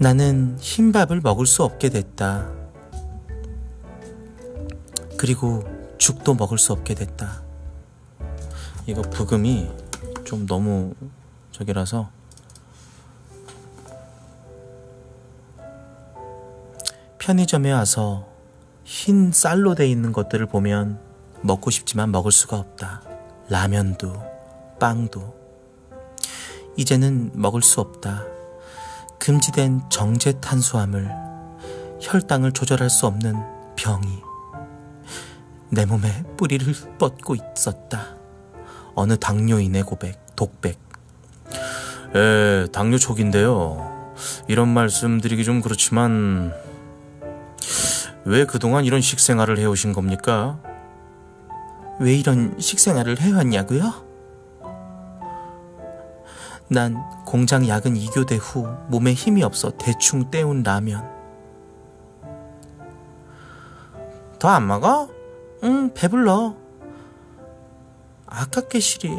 나는 흰밥을 먹을 수 없게 됐다. 그리고 죽도 먹을 수 없게 됐다. 이거 부금이 좀 너무 저기라서 편의점에 와서 흰 쌀로 돼 있는 것들을 보면 먹고 싶지만 먹을 수가 없다. 라면도, 빵도. 이제는 먹을 수 없다. 금지된 정제 탄수화물, 혈당을 조절할 수 없는 병이 내 몸에 뿌리를 뻗고 있었다. 어느 당뇨인의 고백, 독백. 에, 당뇨 초기인데요. 이런 말씀 드리기 좀 그렇지만, 왜 그동안 이런 식생활을 해오신 겁니까? 왜 이런 식생활을 해왔냐고요? 난 공장 야근 2교대 후 몸에 힘이 없어 대충 때운 라면. 더 안 먹어? 응, 배불러. 아깝게 시리.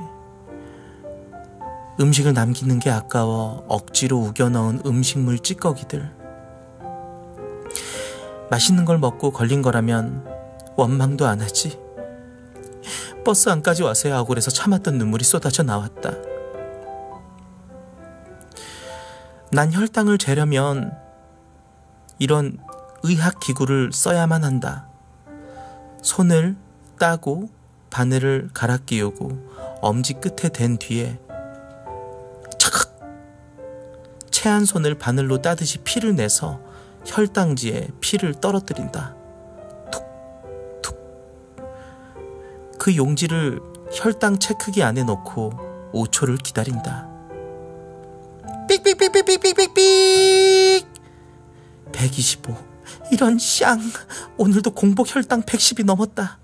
음식을 남기는 게 아까워 억지로 우겨 넣은 음식물 찌꺼기들. 맛있는 걸 먹고 걸린 거라면 원망도 안 하지. 버스 안까지 와서야 억울해서 참았던 눈물이 쏟아져 나왔다. 난 혈당을 재려면 이런 의학 기구를 써야만 한다. 손을 따고 바늘을 갈아 끼우고 엄지 끝에 댄 뒤에 차각 체한 손을 바늘로 따듯이 피를 내서 혈당지에 피를 떨어뜨린다. 툭 툭 그 용지를 혈당 체크기 안에 넣고 5초를 기다린다. 삑삑삑삑삑삑삑 125 이런 쌍 오늘도 공복 혈당 110이 넘었다.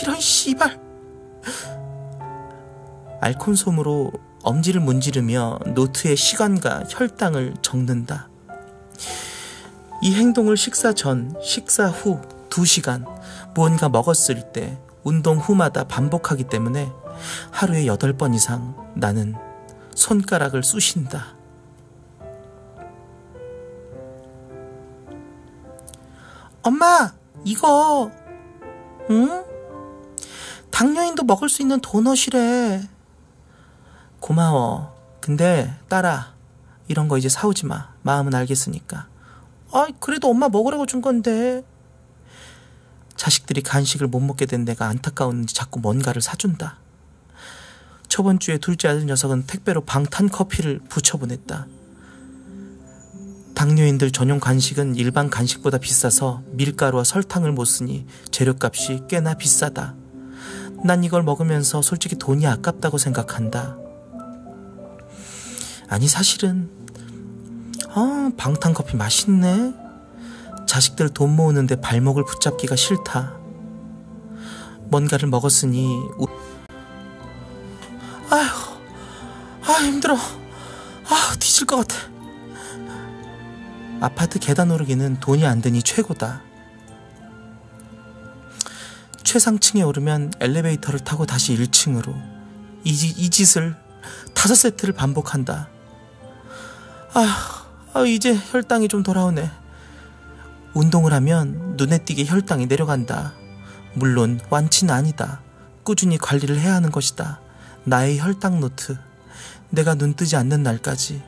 이런 씨발. 알콘솜으로 엄지를 문지르며 노트에 시간과 혈당을 적는다. 이 행동을 식사 전, 식사 후 2시간 무언가 먹었을 때 운동 후마다 반복하기 때문에 하루에 8번 이상 나는 손가락을 쑤신다. 엄마, 이거, 응? 당뇨인도 먹을 수 있는 도넛이래. 고마워. 근데, 딸아, 이런 거 이제 사오지 마. 마음은 알겠으니까. 아, 그래도 엄마 먹으라고 준 건데. 자식들이 간식을 못 먹게 된 내가 안타까웠는지 자꾸 뭔가를 사준다. 저번 주에 둘째 아들 녀석은 택배로 방탄 커피를 붙여보냈다. 당뇨인들 전용 간식은 일반 간식보다 비싸서 밀가루와 설탕을 못 쓰니 재료값이 꽤나 비싸다. 난 이걸 먹으면서 솔직히 돈이 아깝다고 생각한다. 아니 사실은 아 방탄커피 맛있네. 자식들 돈 모으는데 발목을 붙잡기가 싫다. 뭔가를 먹었으니 우... 아휴 아 힘들어 아 뒤질 것 같아. 아파트 계단 오르기는 돈이 안 드니 최고다. 최상층에 오르면 엘리베이터를 타고 다시 1층으로. 이, 이 짓을 다섯 세트를 반복한다. 아, 아, 이제 혈당이 좀 돌아오네. 운동을 하면 눈에 띄게 혈당이 내려간다. 물론 완치는 아니다. 꾸준히 관리를 해야 하는 것이다. 나의 혈당 노트. 내가 눈 뜨지 않는 날까지.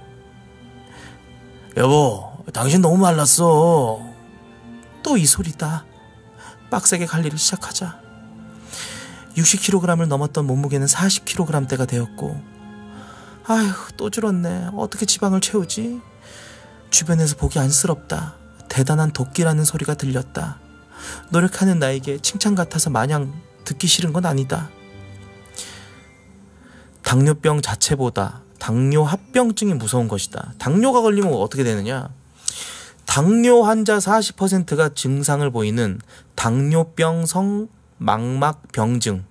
여보, 당신 너무 말랐어. 또 이 소리다. 빡세게 관리를 시작하자. 60kg을 넘었던 몸무게는 40kg대가 되었고, 아휴, 또 줄었네. 어떻게 지방을 채우지? 주변에서 보기 안쓰럽다. 대단한 도끼라는 소리가 들렸다. 노력하는 나에게 칭찬 같아서 마냥 듣기 싫은 건 아니다. 당뇨병 자체보다 당뇨 합병증이 무서운 것이다. 당뇨가 걸리면 어떻게 되느냐? 당뇨 환자 40%가 증상을 보이는 당뇨병성 망막병증.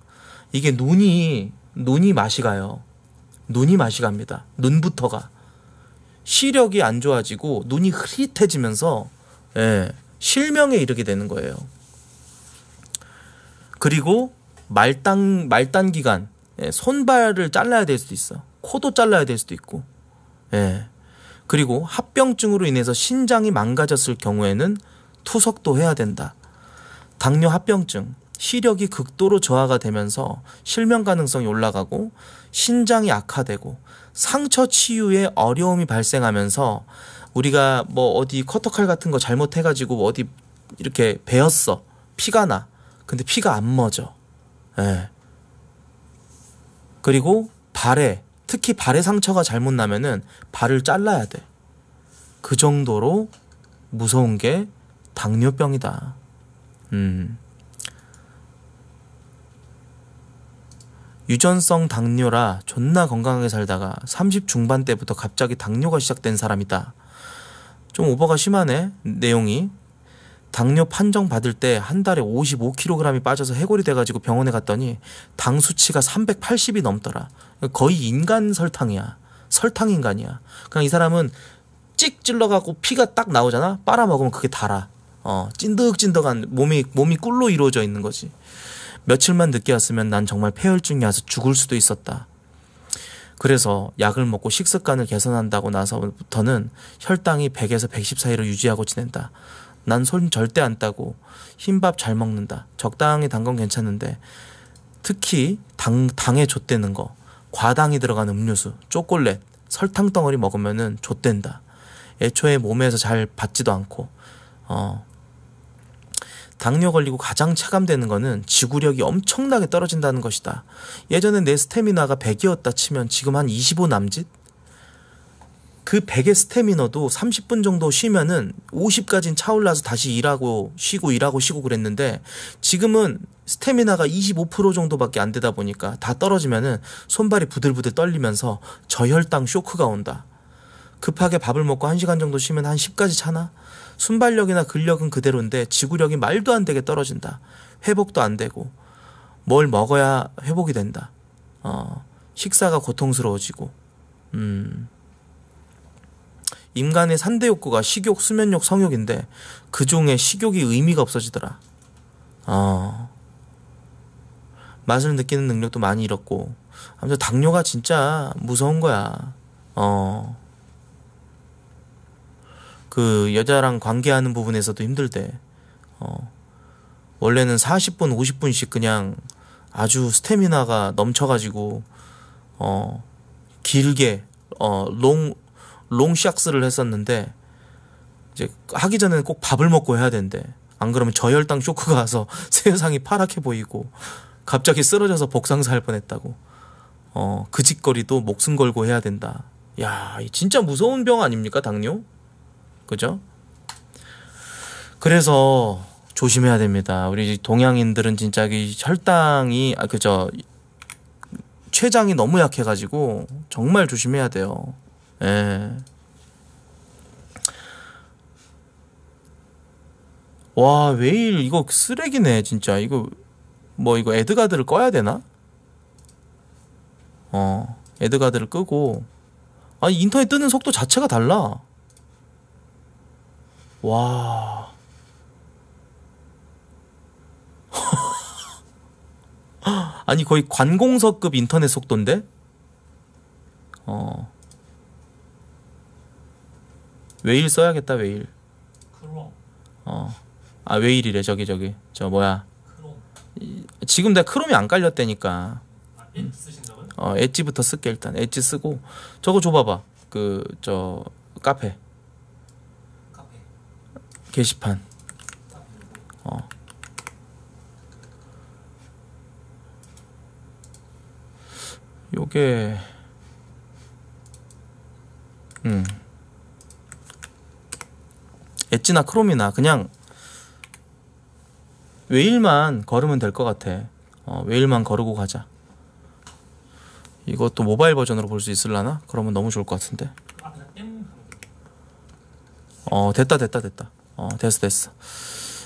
이게 눈이, 눈이 맛이 가요. 눈이 맛이 갑니다. 눈부터가. 시력이 안 좋아지고 눈이 흐릿해지면서, 예, 실명에 이르게 되는 거예요. 그리고 말단, 말단 기간, 예, 손발을 잘라야 될 수도 있어. 코도 잘라야 될 수도 있고, 예. 그리고 합병증으로 인해서 신장이 망가졌을 경우에는 투석도 해야 된다. 당뇨 합병증, 시력이 극도로 저하가 되면서 실명 가능성이 올라가고 신장이 악화되고 상처 치유에 어려움이 발생하면서 우리가 뭐 어디 커터칼 같은 거 잘못해가지고 어디 이렇게 베었어 피가 나 근데 피가 안 멎어 예. 그리고 발에 특히 발에 상처가 잘못 나면은 발을 잘라야 돼. 그 정도로 무서운 게 당뇨병이다. 음. 유전성 당뇨라 존나 건강하게 살다가 30 중반 때부터 갑자기 당뇨가 시작된 사람이다. 좀 오버가 심하네, 내용이. 당뇨 판정 받을 때 한 달에 55kg이 빠져서 해골이 돼가지고 병원에 갔더니 당 수치가 380이 넘더라. 거의 인간 설탕이야. 설탕 인간이야. 그냥 이 사람은 찍 찔러갖고 피가 딱 나오잖아. 빨아먹으면 그게 달아. 어, 찐득찐득한 몸이 몸이 꿀로 이루어져 있는 거지. 며칠만 늦게 왔으면 난 정말 폐혈증이 와서 죽을 수도 있었다. 그래서 약을 먹고 식습관을 개선한다고 나서부터는 혈당이 100에서 110 사이로 유지하고 지낸다. 난 손 절대 안 따고 흰밥 잘 먹는다. 적당히 단 건 괜찮은데 특히 당 당에 좆되는 거, 과당이 들어간 음료수, 초콜릿, 설탕 덩어리 먹으면은 좆된다. 애초에 몸에서 잘 받지도 않고 어 당뇨 걸리고 가장 체감되는 거는 지구력이 엄청나게 떨어진다는 것이다. 예전에 내 스태미나가 100이었다 치면 지금 한 25 남짓? 그 100의 스태미너도 30분 정도 쉬면은 50까지는 차올라서 다시 일하고 쉬고 일하고 쉬고 그랬는데 지금은 스태미나가 25% 정도밖에 안 되다 보니까 다 떨어지면은 손발이 부들부들 떨리면서 저혈당 쇼크가 온다. 급하게 밥을 먹고 1시간 정도 쉬면 한 10까지 차나? 순발력이나 근력은 그대로인데 지구력이 말도 안 되게 떨어진다. 회복도 안 되고 뭘 먹어야 회복이 된다. 어, 식사가 고통스러워지고 음. 인간의 3대 욕구가 식욕, 수면욕, 성욕인데 그 중에 식욕이 의미가 없어지더라. 어. 맛을 느끼는 능력도 많이 잃었고 아무튼 당뇨가 진짜 무서운 거야. 어. 그 여자랑 관계하는 부분에서도 힘들대. 어. 원래는 40분, 50분씩 그냥 아주 스태미나가 넘쳐가지고 어 길게 어롱 롱샥스를 했었는데 이제 하기 전에는 꼭 밥을 먹고 해야 된대. 안 그러면 저혈당 쇼크가 와서 세상이 파랗게 보이고 갑자기 쓰러져서 복상사 할 뻔했다고. 어, 그 짓거리도 목숨 걸고 해야 된다. 야, 진짜 무서운 병 아닙니까, 당뇨? 그죠? 그래서 조심해야 됩니다. 우리 동양인들은 진짜 이 혈당이, 아, 그죠. 췌장이 너무 약해가지고 정말 조심해야 돼요. 예. 와, 웨일 이거 쓰레기네, 진짜. 이거 뭐 이거 에드가드를 꺼야 되나? 어, 에드가드를 끄고 아니 인터넷 뜨는 속도 자체가 달라. 와. 아니 거의 관공서급 인터넷 속도인데? 어. 웨일 써야겠다 웨일. 크롬. 어. 아 웨일이래 저기 저기 저 뭐야. 크롬. 지금 내가 크롬이 안 깔렸다니까. 아, 앱 쓰신다고요? 어 엣지부터 쓸게 일단 엣지 쓰고 저거 줘봐봐 그 저 카페 카페. 게시판 카페. 어 요게 음 엣지나 크롬이나 그냥 웨일만 걸으면 될 것 같아. 어 웨일만 거르고 가자. 이것도 모바일 버전으로 볼 수 있을라나? 그러면 너무 좋을 것 같은데. 돼. 어 됐다 됐다 됐다. 어 됐어 됐어.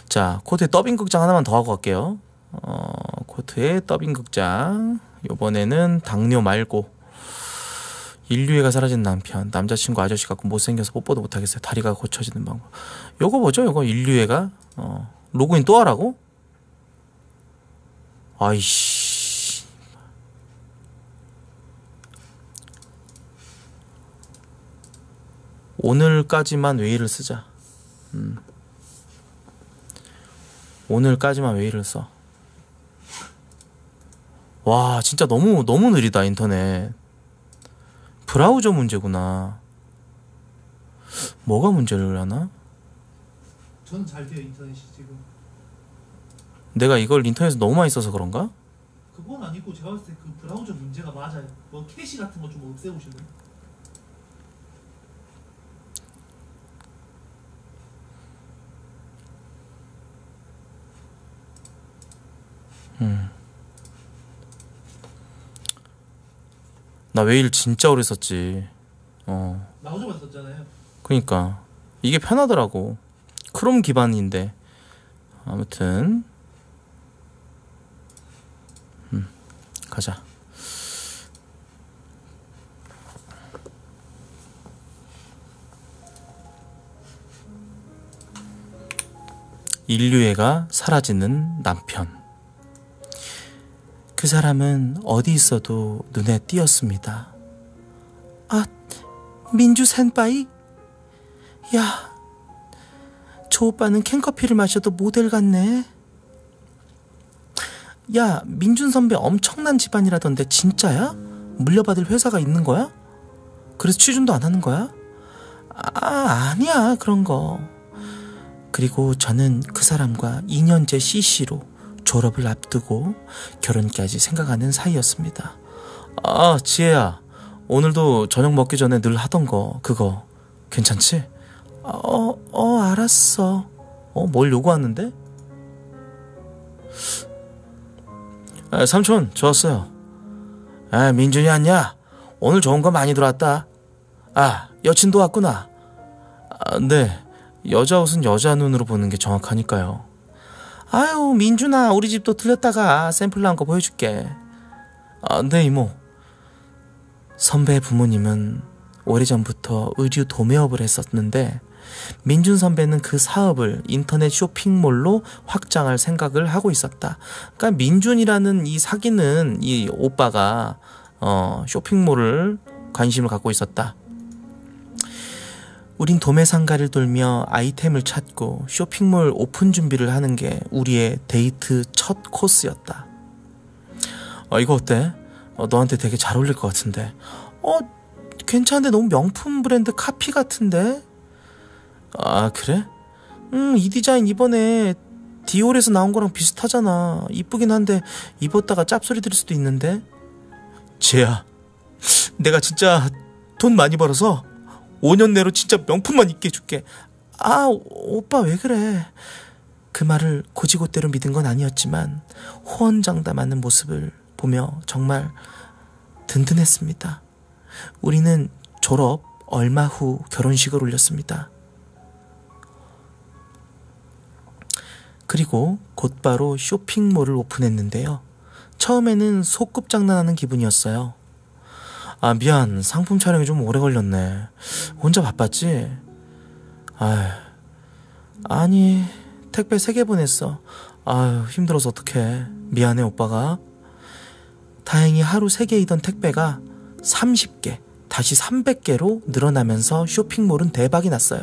자 코트의 더빙 극장 하나만 더 하고 갈게요. 어 코트의 더빙 극장. 요번에는 당뇨 말고 인류애가 사라진 남편 남자친구 아저씨 같고 못생겨서 뽀뽀도 못하겠어요 다리가 고쳐지는 방법 요거 뭐죠 요거 인류애가 어 로그인 또 하라고? 아이씨 오늘까지만 Whale을 쓰자. 음. 오늘까지만 Whale을 써. 와, 진짜 너무, 너무 느리다, 인터넷. 브라우저 문제구나. 뭐가 문제를 하나? 저는 잘 돼요 인터넷이 지금. 내가 이걸 인터넷에서 너무 많이 써서 그런가? 그건 아니고 제가 봤을 때 그 브라우저 문제가 맞아요. 뭐 캐시 같은 거 좀 없애보실래요? 나 웨일 진짜 오래 썼지. 어. 나오자마자 썼잖아요. 그니까. 이게 편하더라고. 크롬 기반인데. 아무튼. 음, 가자. 인류애가 사라지는 남편. 그 사람은 어디 있어도 눈에 띄었습니다. 아, 민주 센파이? 야, 저 오빠는 캔커피를 마셔도 모델 같네. 야, 민준 선배 엄청난 집안이라던데 진짜야? 물려받을 회사가 있는 거야? 그래서 취준도 안 하는 거야? 아, 아니야, 그런 거. 그리고 저는 그 사람과 2년째 CC로 졸업을 앞두고 결혼까지 생각하는 사이였습니다. 아, 지혜야. 오늘도 저녁 먹기 전에 늘 하던 거, 그거. 괜찮지? 어, 어, 알았어. 어, 뭘 요구하는데? 아, 삼촌, 좋았어요. 아, 민준이 왔냐? 오늘 좋은 거 많이 들어왔다. 아, 여친도 왔구나. 아, 네. 여자 옷은 여자 눈으로 보는 게 정확하니까요. 아유, 민준아, 우리 집도 들렸다가 샘플 나온 거 보여줄게. 아, 네, 이모. 선배 부모님은 오래전부터 의류 도매업을 했었는데, 민준 선배는 그 사업을 인터넷 쇼핑몰로 확장할 생각을 하고 있었다. 그러니까 민준이라는 이 사귀는 이 오빠가 어, 쇼핑몰을 관심을 갖고 있었다. 우린 도매 상가를 돌며 아이템을 찾고 쇼핑몰 오픈 준비를 하는 게 우리의 데이트 첫 코스였다. 어, 이거 어때? 어, 너한테 되게 잘 어울릴 것 같은데. 어, 괜찮은데 너무 명품 브랜드 카피 같은데? 아, 그래? 음, 이 디자인 이번에 Dior에서 나온 거랑 비슷하잖아. 이쁘긴 한데 입었다가 짭소리 들을 수도 있는데. 쟤야, 내가 진짜 돈 많이 벌어서 5년 내로 진짜 명품만 입게 해줄게. 아, 오빠 왜 그래? 그 말을 고지고대로 믿은 건 아니었지만 호언장담하는 모습을 보며 정말 든든했습니다. 우리는 졸업 얼마 후 결혼식을 올렸습니다. 그리고 곧바로 쇼핑몰을 오픈했는데요. 처음에는 소꿉 장난하는 기분이었어요. 아, 미안. 상품 촬영이 좀 오래 걸렸네. 혼자 바빴지? 아휴. 아니, 택배 3개 보냈어. 아휴, 힘들어서 어떡해. 미안해, 오빠가. 다행히 하루 3개이던 택배가 30개, 다시 300개로 늘어나면서 쇼핑몰은 대박이 났어요.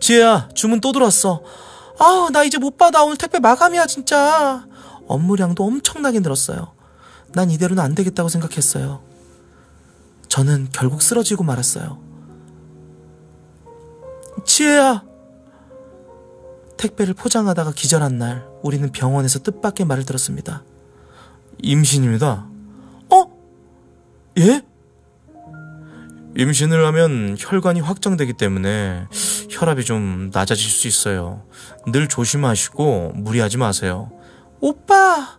지혜야, 주문 또 들어왔어. 아우, 나 이제 못 받아. 오늘 택배 마감이야, 진짜. 업무량도 엄청나게 늘었어요. 난 이대로는 안 되겠다고 생각했어요. 저는 결국 쓰러지고 말았어요. 지혜야! 택배를 포장하다가 기절한 날, 우리는 병원에서 뜻밖의 말을 들었습니다. 임신입니다. 어? 예? 임신을 하면 혈관이 확장되기 때문에 혈압이 좀 낮아질 수 있어요. 늘 조심하시고 무리하지 마세요. 오빠!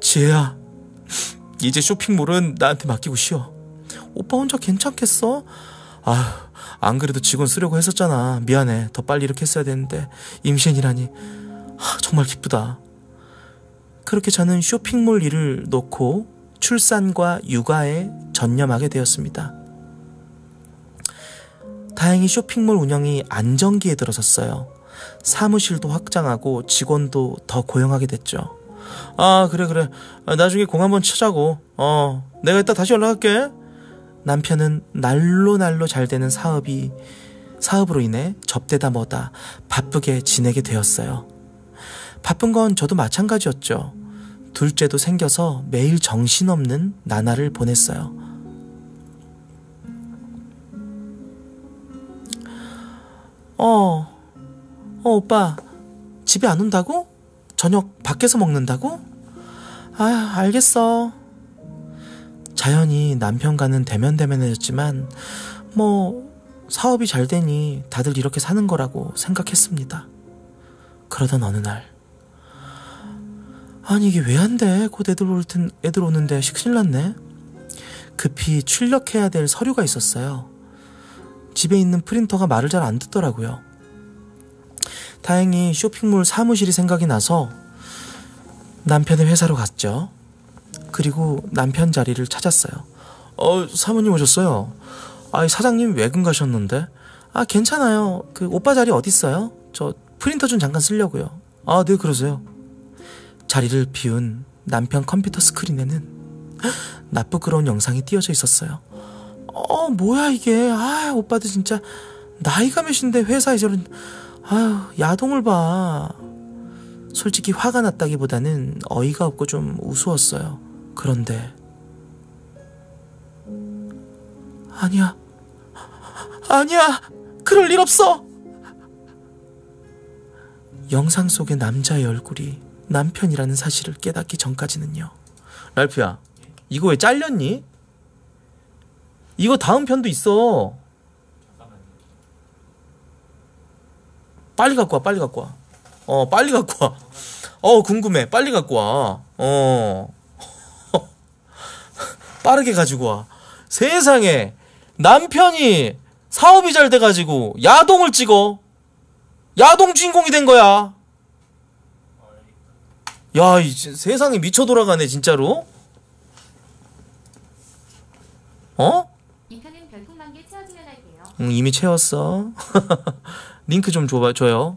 지혜야, 이제 쇼핑몰은 나한테 맡기고 쉬어. 오빠 혼자 괜찮겠어? 아, 안 그래도 직원 쓰려고 했었잖아. 미안해. 더 빨리 이렇게 했어야 되는데 임신이라니. 아, 정말 기쁘다. 그렇게 저는 쇼핑몰 일을 놓고 출산과 육아에 전념하게 되었습니다. 다행히 쇼핑몰 운영이 안정기에 들어섰어요. 사무실도 확장하고 직원도 더 고용하게 됐죠. 아, 그래, 그래. 나중에 공 한번 치자고. 어, 내가 이따 다시 연락할게. 남편은 날로 날로 잘 되는 사업이 사업으로 인해 접대다 뭐다 바쁘게 지내게 되었어요. 바쁜 건 저도 마찬가지였죠. 둘째도 생겨서 매일 정신없는 나날을 보냈어요. 어, 어, 오빠, 집에 안 온다고? 저녁 밖에서 먹는다고? 아, 알겠어. 자연히 남편과는 대면대면해졌지만, 뭐, 사업이 잘 되니 다들 이렇게 사는 거라고 생각했습니다. 그러던 어느 날, 아니, 이게 왜 안 돼? 곧 애들 올 텐, 애들 오는데 큰일 났네. 급히 출력해야 될 서류가 있었어요. 집에 있는 프린터가 말을 잘 안 듣더라고요. 다행히 쇼핑몰 사무실이 생각이 나서 남편의 회사로 갔죠. 그리고 남편 자리를 찾았어요. 어, 사모님 오셨어요. 아, 사장님 외근 가셨는데. 아, 괜찮아요. 그 오빠 자리 어디 있어요? 저 프린터 좀 잠깐 쓰려고요. 아, 네, 그러세요. 자리를 비운 남편 컴퓨터 스크린에는 나쁘그러운 영상이 띄어져 있었어요. 어, 뭐야 이게. 아, 오빠도 진짜 나이가 몇인데 회사에 저런 아유, 야동을 봐. 솔직히 화가 났다기보다는 어이가 없고 좀 우스웠어요. 그런데 아니야. 아니야. 그럴 일 없어. 영상 속의 남자의 얼굴이 남편이라는 사실을 깨닫기 전까지는요. 랄프야, 이거 왜 잘렸니? 이거 다음 편도 있어. 빨리 갖고 와, 빨리 갖고 와. 어, 빨리 갖고 와. 어, 궁금해. 빨리 갖고 와. 어. 빠르게 가지고 와. 세상에, 남편이 사업이 잘 돼가지고 야동을 찍어. 야동 주인공이 된 거야. 야, 이 진- 세상에 미쳐 돌아가네, 진짜로. 어? 링크는 별풍만 개 채워지면 할게요. 응, 이미 채웠어. 링크 좀 줘봐, 줘요.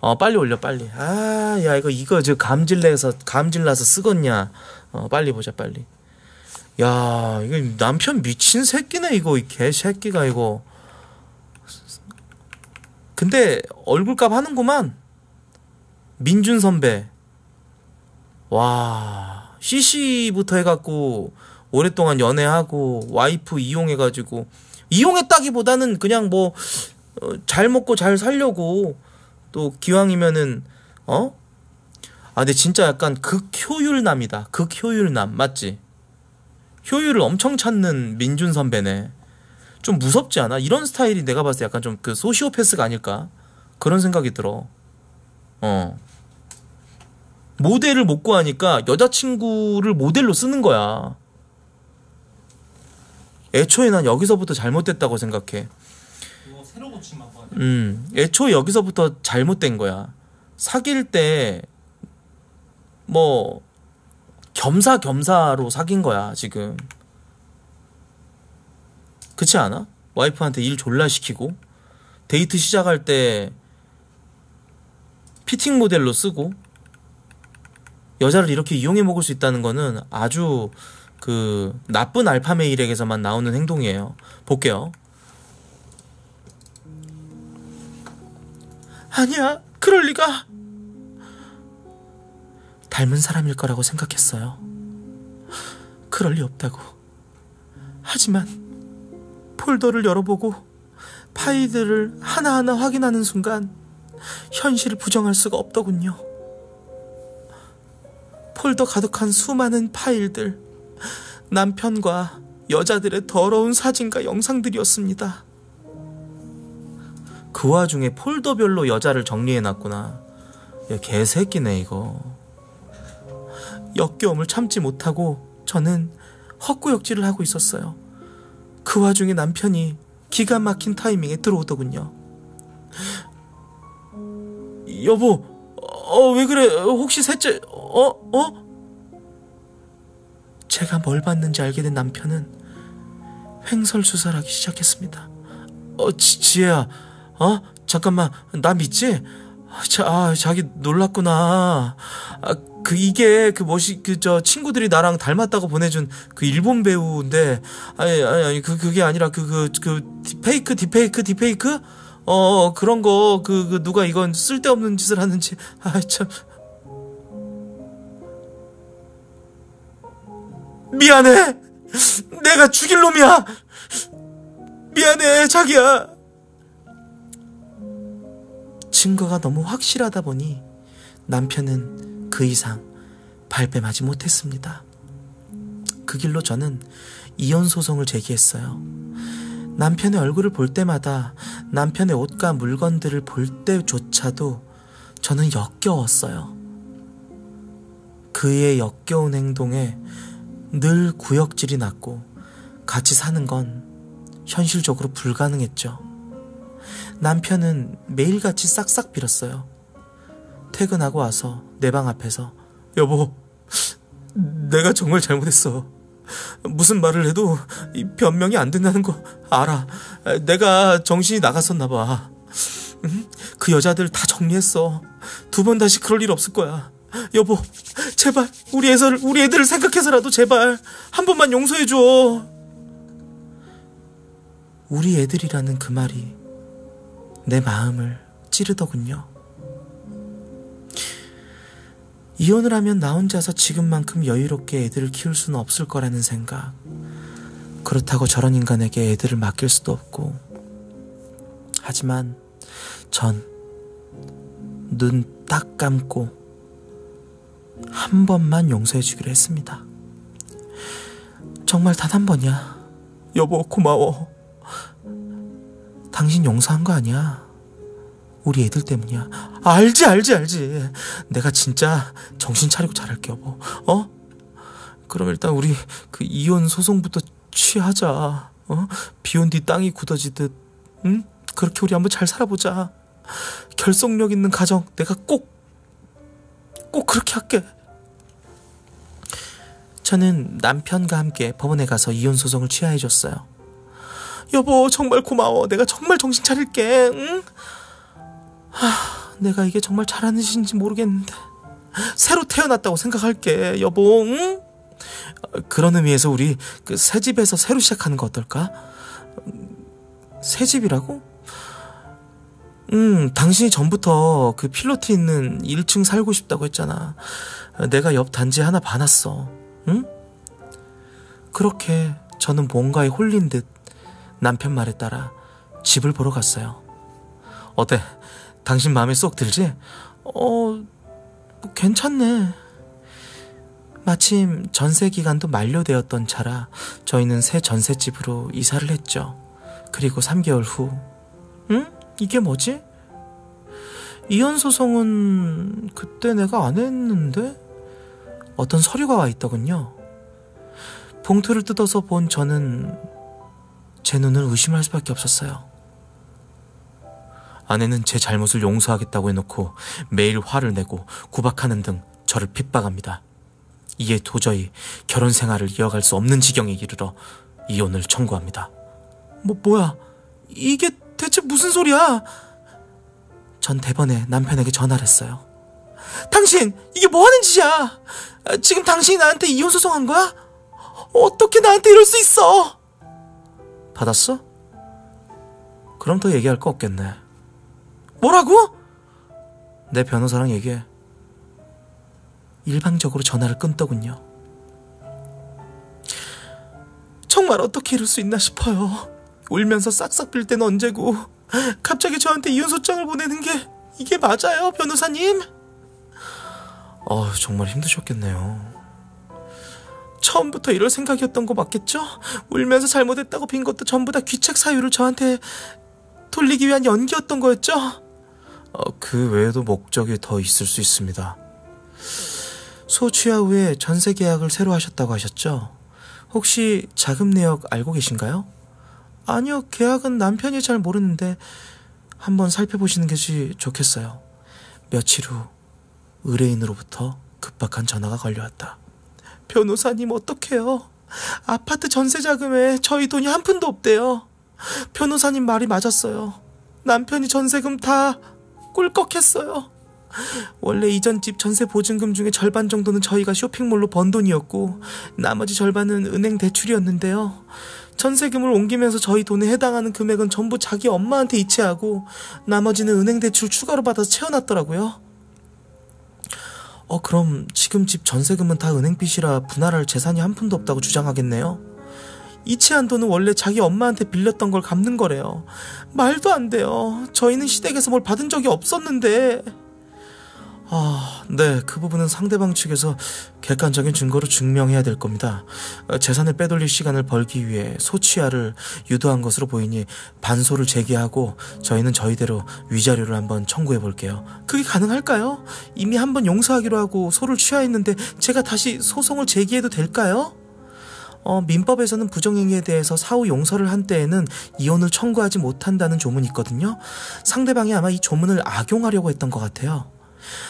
어, 빨리 올려, 빨리. 아, 야, 이거, 이거, 저, 감질내서, 감질나서 쓰겄냐. 어, 빨리 보자, 빨리. 야, 이거 남편 미친 새끼네, 이거, 이 개새끼가, 이거. 근데, 얼굴값 하는구만. 민준 선배. 와, CC부터 해갖고, 오랫동안 연애하고, 와이프 이용해가지고, 이용했다기보다는 그냥 뭐, 어, 잘 먹고 잘 살려고, 또 기왕이면은 어? 아 근데 진짜 약간 극효율남이다. 극효율남 맞지? 효율을 엄청 찾는 민준 선배네. 좀 무섭지 않아? 이런 스타일이 내가 봤을 때 약간 좀 그 소시오패스가 아닐까? 그런 생각이 들어. 어. 모델을 못 구하니까 여자친구를 모델로 쓰는 거야. 애초에 난 여기서부터 잘못됐다고 생각해. 음, 애초에 여기서부터 잘못된 거야. 사귈 때, 뭐, 겸사겸사로 사귄 거야, 지금. 그렇지 않아? 와이프한테 일 졸라 시키고, 데이트 시작할 때, 피팅 모델로 쓰고, 여자를 이렇게 이용해 먹을 수 있다는 거는 아주 그 나쁜 알파 메일에게서만 나오는 행동이에요. 볼게요. 아니야, 그럴 리가. 닮은 사람일 거라고 생각했어요. 그럴 리 없다고. 하지만 폴더를 열어보고 파일들을 하나하나 확인하는 순간 현실을 부정할 수가 없더군요. 폴더 가득한 수많은 파일들, 남편과 여자들의 더러운 사진과 영상들이었습니다. 그 와중에 폴더별로 여자를 정리해놨구나. 야, 개새끼네, 이거. 역겨움을 참지 못하고 저는 헛구역질을 하고 있었어요. 그 와중에 남편이 기가 막힌 타이밍에 들어오더군요. 여보, 어, 왜 그래? 어, 혹시 셋째, 어, 어? 제가 뭘 봤는지 알게 된 남편은 횡설수설하기 시작했습니다. 어, 지, 지혜야, 어? 잠깐만, 나 믿지? 자, 아, 자기 놀랐구나. 아, 그 이게 그 뭐시 그저 친구들이 나랑 닮았다고 보내준 그 일본 배우인데 아니 아니 아니 그 그게 아니라 그 그 그 디페이크 디페이크 디페이크? 어 그런 거그 그 누가 이건 쓸데없는 짓을 하는지. 아 참. 미안해. 내가 죽일 놈이야. 미안해 자기야 증거가 너무 확실하다 보니 남편은 그 이상 발뺌하지 못했습니다. 그 길로 저는 이혼 소송을 제기했어요. 남편의 얼굴을 볼 때마다 남편의 옷과 물건들을 볼 때조차도 저는 역겨웠어요. 그의 역겨운 행동에 늘 구역질이 났고 같이 사는 건 현실적으로 불가능했죠. 남편은 매일같이 싹싹 빌었어요. 퇴근하고 와서 내 방 앞에서 여보 내가 정말 잘못했어. 무슨 말을 해도 이 변명이 안 된다는 거 알아. 내가 정신이 나갔었나 봐. 응? 그 여자들 다 정리했어. 두 번 다시 그럴 일 없을 거야. 여보, 제발 우리 애들 우리 애들을 생각해서라도 제발 한 번만 용서해 줘. 우리 애들이라는 그 말이 내 마음을 찌르더군요. 이혼을 하면 나 혼자서 지금만큼 여유롭게 애들을 키울 수는 없을 거라는 생각. 그렇다고 저런 인간에게 애들을 맡길 수도 없고. 하지만 전 눈 딱 감고 한 번만 용서해 주기로 했습니다. 정말 단 한 번이야. 여보, 고마워. 당신 용서한 거 아니야. 우리 애들 때문이야. 알지, 알지, 알지. 내가 진짜 정신 차리고 잘할게, 여보. 어? 그럼 일단 우리 그 이혼 소송부터 취하자. 어? 비온 뒤 땅이 굳어지듯, 응? 그렇게 우리 한번 잘 살아보자. 결속력 있는 가정, 내가 꼭, 꼭 그렇게 할게. 저는 남편과 함께 법원에 가서 이혼 소송을 취하해줬어요. 여보, 정말 고마워. 내가 정말 정신 차릴게, 응? 하, 내가 이게 정말 잘하는 짓인지 모르겠는데. 새로 태어났다고 생각할게, 여보, 응? 어, 그런 의미에서 우리 그 새 집에서 새로 시작하는 거 어떨까? 새 집이라고? 음, 당신이 전부터 그 필로티 있는 1층 살고 싶다고 했잖아. 내가 옆 단지에 하나 봐놨어. 응? 그렇게 저는 뭔가에 홀린 듯 남편 말에 따라 집을 보러 갔어요. 어때? 당신 마음에 쏙 들지? 어, 뭐 괜찮네. 마침 전세 기간도 만료되었던 차라 저희는 새 전셋집으로 이사를 했죠. 그리고 3개월 후, 응? 이게 뭐지? 이혼 소송은 그때 내가 안 했는데 어떤 서류가 와 있더군요. 봉투를 뜯어서 본 저는 제 눈을 의심할 수밖에 없었어요. 아내는 제 잘못을 용서하겠다고 해놓고 매일 화를 내고 구박하는 등 저를 핍박합니다. 이에 도저히 결혼 생활을 이어갈 수 없는 지경에 이르러 이혼을 청구합니다. 뭐, 뭐야? 이게 대체 무슨 소리야? 전 대번에 남편에게 전화를 했어요. 당신, 이게 뭐 하는 짓이야? 지금 당신이 나한테 이혼 소송한 거야? 어떻게 나한테 이럴 수 있어? 받았어? 그럼 더 얘기할 거 없겠네. 뭐라고? 내 변호사랑 얘기해. 일방적으로 전화를 끊더군요. 정말 어떻게 이럴 수 있나 싶어요. 울면서 싹싹 빌 때는 언제고 갑자기 저한테 이혼소장을 보내는 게 이게 맞아요, 변호사님? 어, 정말 힘드셨겠네요. 처음부터 이럴 생각이었던 거 맞겠죠? 울면서 잘못했다고 빈 것도 전부 다 귀책 사유를 저한테 돌리기 위한 연기였던 거였죠? 어, 그 외에도 목적이 더 있을 수 있습니다. 소취하 후에 전세 계약을 새로 하셨다고 하셨죠? 혹시 자금 내역 알고 계신가요? 아니요, 계약은 남편이 잘 모르는데 한번 살펴보시는 것이 좋겠어요. 며칠 후 의뢰인으로부터 급박한 전화가 걸려왔다. 변호사님 어떡해요? 아파트 전세 자금에 저희 돈이 한 푼도 없대요. 변호사님 말이 맞았어요. 남편이 전세금 다 꿀꺽했어요. 원래 이전 집 전세 보증금 중에 절반 정도는 저희가 쇼핑몰로 번 돈이었고 나머지 절반은 은행 대출이었는데요. 전세금을 옮기면서 저희 돈에 해당하는 금액은 전부 자기 엄마한테 이체하고 나머지는 은행 대출 추가로 받아서 채워놨더라고요. 어 그럼 지금 집 전세금은 다 은행 빚이라 분할할 재산이 한 푼도 없다고 주장하겠네요. 이체한 돈은 원래 자기 엄마한테 빌렸던 걸 갚는 거래요. 말도 안 돼요. 저희는 시댁에서 뭘 받은 적이 없었는데. 아, 네, 그 부분은 상대방 측에서 객관적인 증거로 증명해야 될 겁니다. 어, 재산을 빼돌릴 시간을 벌기 위해 소취하를 유도한 것으로 보이니 반소를 제기하고 저희는 저희대로 위자료를 한번 청구해 볼게요. 그게 가능할까요? 이미 한번 용서하기로 하고 소를 취하했는데 제가 다시 소송을 제기해도 될까요? 어, 민법에서는 부정행위에 대해서 사후 용서를 한 때에는 이혼을 청구하지 못한다는 조문이 있거든요. 상대방이 아마 이 조문을 악용하려고 했던 것 같아요.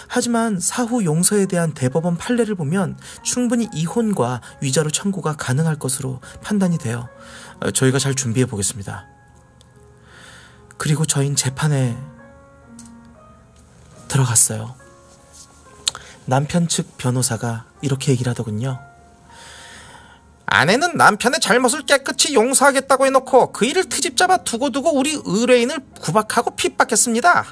하지만 사후 용서에 대한 대법원 판례를 보면 충분히 이혼과 위자료 청구가 가능할 것으로 판단이 돼요. 어, 저희가 잘 준비해 보겠습니다. 그리고 저희는 재판에 들어갔어요. 남편 측 변호사가 이렇게 얘기를 하더군요. 아내는 남편의 잘못을 깨끗이 용서하겠다고 해놓고 그 일을 트집 잡아 두고두고 우리 의뢰인을 구박하고 핍박했습니다.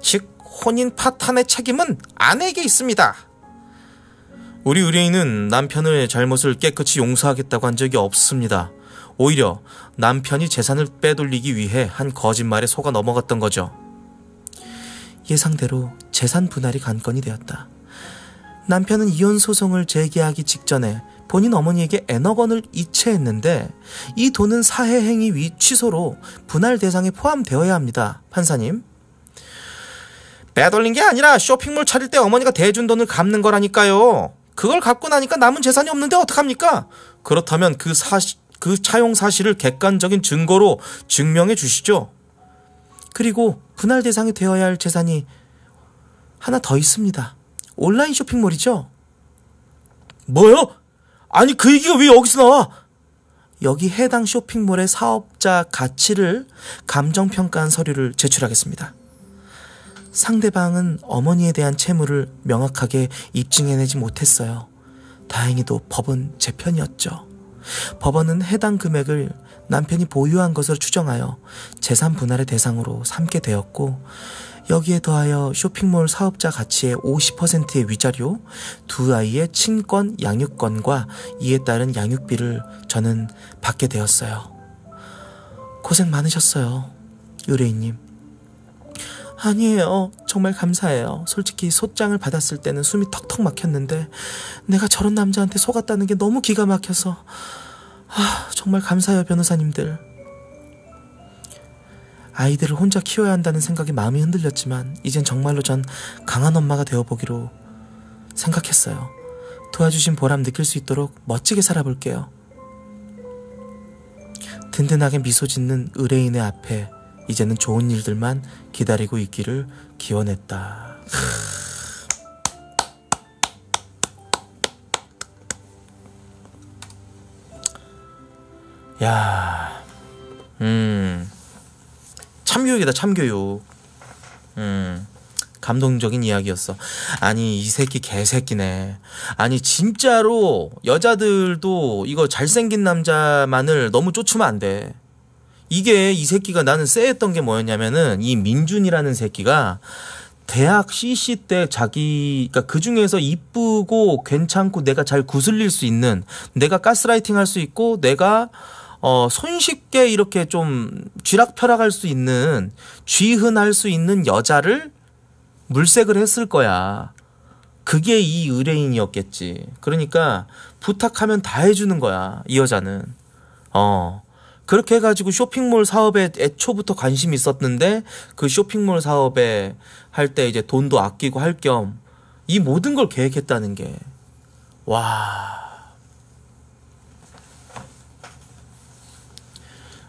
즉 혼인 파탄의 책임은 아내에게 있습니다. 우리 의뢰인은 남편의 잘못을 깨끗이 용서하겠다고 한 적이 없습니다. 오히려 남편이 재산을 빼돌리기 위해 한 거짓말에 속아 넘어갔던 거죠. 예상대로 재산 분할이 관건이 되었다. 남편은 이혼 소송을 제기하기 직전에 본인 어머니에게 N억 원을 이체했는데 이 돈은 사회행위 위 취소로 분할 대상에 포함되어야 합니다. 판사님. 빼돌린 게 아니라 쇼핑몰 차릴 때 어머니가 대준 돈을 갚는 거라니까요. 그걸 갚고 나니까 남은 재산이 없는데 어떡합니까? 그렇다면 그 사실, 그 차용 사실을 객관적인 증거로 증명해 주시죠. 그리고 분할 대상이 되어야 할 재산이 하나 더 있습니다. 온라인 쇼핑몰이죠? 뭐요? 아니 그 얘기가 왜 여기서 나와? 여기 해당 쇼핑몰의 사업자 가치를 감정평가한 서류를 제출하겠습니다. 상대방은 어머니에 대한 채무를 명확하게 입증해내지 못했어요. 다행히도 법은 제 편이었죠. 법원은 해당 금액을 남편이 보유한 것으로 추정하여 재산 분할의 대상으로 삼게 되었고 여기에 더하여 쇼핑몰 사업자 가치의 50%의 위자료, 두 아이의 친권 양육권과 이에 따른 양육비를 저는 받게 되었어요. 고생 많으셨어요. 의뢰인님. 아니에요. 정말 감사해요. 솔직히 소장을 받았을 때는 숨이 턱턱 막혔는데 내가 저런 남자한테 속았다는 게 너무 기가 막혀서 아, 정말 감사해요, 변호사님들. 아이들을 혼자 키워야 한다는 생각에 마음이 흔들렸지만 이젠 정말로 전 강한 엄마가 되어보기로 생각했어요. 도와주신 보람 느낄 수 있도록 멋지게 살아볼게요. 든든하게 미소 짓는 의뢰인의 앞에 이제는 좋은 일들만 기다리고 있기를 기원했다. 야, 음, 참교육이다, 참교육. 음, 감동적인 이야기였어. 아니, 이 새끼 개새끼네. 아니, 진짜로 여자들도 이거 잘생긴 남자만을 너무 쫓으면 안 돼. 이게 이 새끼가 나는 쎄했던 게 뭐였냐면은 이 민준이라는 새끼가 대학 CC 때 자기 그러니까 그 중에서 이쁘고 괜찮고 내가 잘 구슬릴 수 있는 내가 가스라이팅 할 수 있고 내가 어 손쉽게 이렇게 좀 쥐락펴락할 수 있는 쥐흔할 수 있는 여자를 물색을 했을 거야. 그게 이 의뢰인이었겠지. 그러니까 부탁하면 다 해주는 거야. 이 여자는. 어. 그렇게 해가지고 쇼핑몰 사업에 애초부터 관심이 있었는데 그 쇼핑몰 사업에 할 때 이제 돈도 아끼고 할 겸 이 모든 걸 계획했다는 게. 와.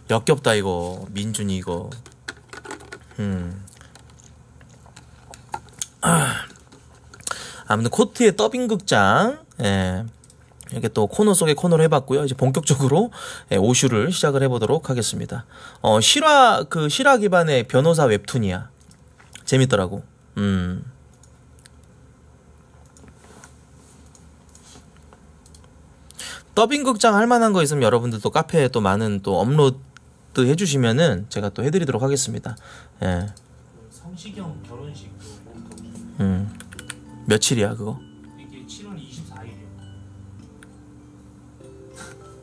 역겹다 이거. 민준이 이거. 음. 아무튼 코트의 더빙 극장. 예. 이렇게 또 코너 속의 코너를 해봤고요. 이제 본격적으로 예, 오슈를 시작을 해보도록 하겠습니다. 어, 실화 그 실화 기반의 변호사 웹툰이야. 재밌더라고. 음. 더빙 극장 할 만한 거 있으면 여러분들도 카페에 또 많은 또 업로드 해주시면은 제가 또 해드리도록 하겠습니다. 예. 그 성시경 중. 음. 며칠이야 그거?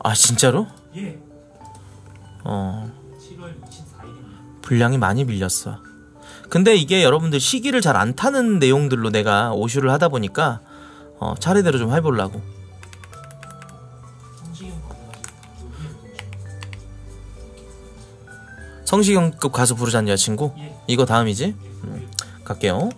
아 진짜로? 예. 어. 7월 24일입니다. 분량이 많이 밀렸어. 근데 이게 여러분들 시기를 잘 안 타는 내용들로 내가 오슈를 하다 보니까 어, 차례대로 좀 해보려고. 성시경 성시경급 가수 부르자는 여자친구? 예. 이거 다음이지? 예. 갈게요.